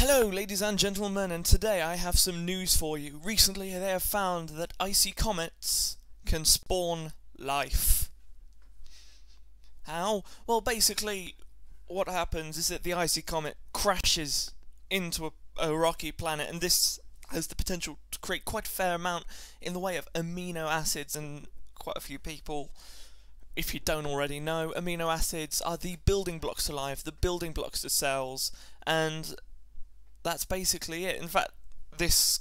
Hello, ladies and gentlemen, and today I have some news for you. Recently, they have found that icy comets can spawn life. How? Well, basically, what happens is that the icy comet crashes into a, a rocky planet, and this has the potential to create quite a fair amount in the way of amino acids, and quite a few people if you don't already know, amino acids are the building blocks to life, the building blocks to cells, and that's basically it. In fact, this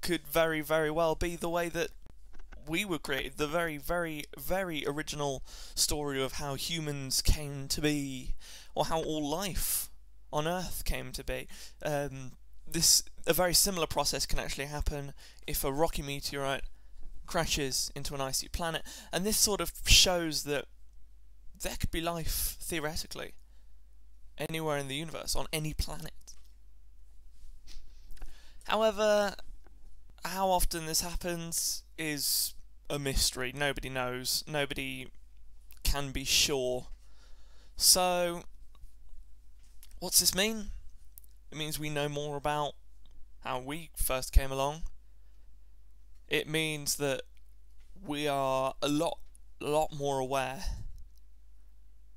could very, very well be the way that we were created, the very, very, very original story of how humans came to be, or how all life on Earth came to be. Um, this a very similar process can actually happen if a rocky meteorite crashes into an icy planet, and this sort of shows that there could be life, theoretically, anywhere in the universe, on any planet. However, how often this happens is a mystery. Nobody knows. Nobody can be sure. So, what's this mean? It means we know more about how we first came along, it means that we are a lot, lot more aware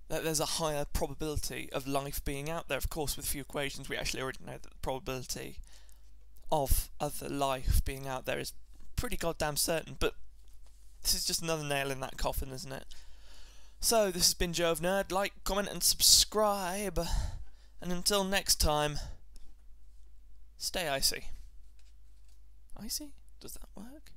that there's a higher probability of life being out there. Of course, with a few equations, we actually already know that the probability of other life being out there is pretty goddamn certain, but this is just another nail in that coffin, isn't it? So, this has been JoeOfNerd. Like, comment, and subscribe. And until next time, stay icy. Icy? Does that work?